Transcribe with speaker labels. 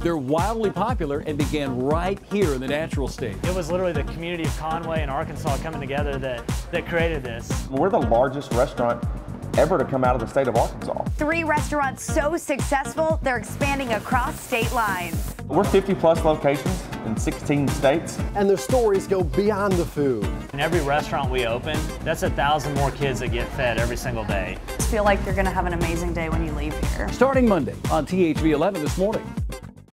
Speaker 1: They're wildly popular and began right here in the natural state.
Speaker 2: It was literally the community of Conway and Arkansas coming together that, that created this.
Speaker 3: We're the largest restaurant ever to come out of the state of Arkansas.
Speaker 4: Three restaurants so successful, they're expanding across state lines.
Speaker 3: We're 50 plus locations in 16 states.
Speaker 5: And their stories go beyond the food.
Speaker 2: In every restaurant we open, that's a thousand more kids that get fed every single day.
Speaker 6: Feel like you're going to have an amazing day when you leave here.
Speaker 1: Starting Monday on THV 11 this morning.